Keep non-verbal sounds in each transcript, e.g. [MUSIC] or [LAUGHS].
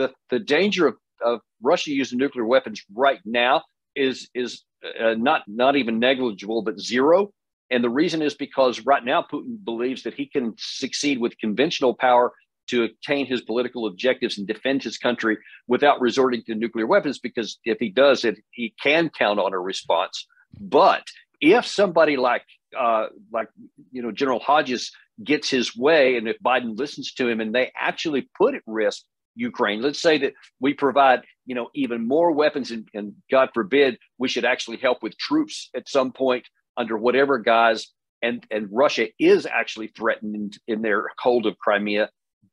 the the danger of, of Russia using nuclear weapons right now is is uh, not not even negligible, but zero. And the reason is because right now Putin believes that he can succeed with conventional power to attain his political objectives and defend his country without resorting to nuclear weapons. Because if he does it, he can count on a response. But if somebody like uh, like you know General Hodges gets his way, and if Biden listens to him, and they actually put at risk Ukraine, let's say that we provide you know even more weapons, and, and God forbid we should actually help with troops at some point under whatever guise, and and Russia is actually threatened in their hold of Crimea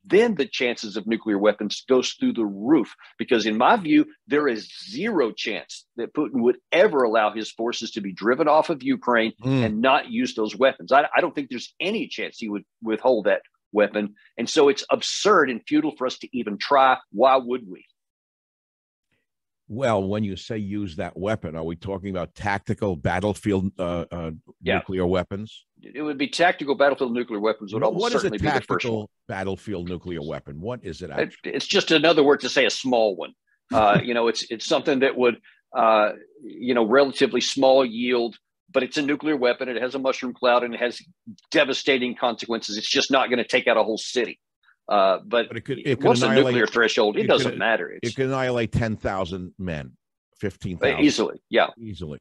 then the chances of nuclear weapons goes through the roof. Because in my view there is zero chance that putin would ever allow his forces to be driven off of ukraine mm. and not use those weapons. I, I, don't think there's any chance he would withhold that weapon and so it's absurd and futile for us to even try why would we well, when you say use that weapon, are we talking about tactical battlefield uh, uh, yeah. nuclear weapons? It would be tactical battlefield nuclear weapons. Would almost what is certainly a tactical battlefield nuclear weapon? What is it? Actually? It's just another word to say a small one. Uh, [LAUGHS] you know, it's it's something that would uh, you know relatively small yield, but it's a nuclear weapon. It has a mushroom cloud and it has devastating consequences. It's just not going to take out a whole city. Uh, but, but, it could, it could what's the nuclear threshold? It, it doesn't could, matter. It's, it can annihilate 10,000 men, 15,000. Easily, yeah. Easily.